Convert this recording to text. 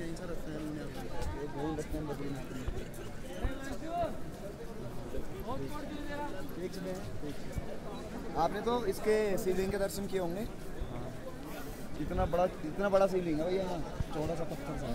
यहीं से रखते हैं रखते हैं में आपने तो इसके शिवलिंग के दर्शन किए होंगे। इतना बड़ा इतना बड़ा शिवलिंग है भैया यहाँ चौड़ा सा पत्थर सा